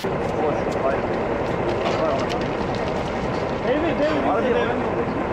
David, David, David.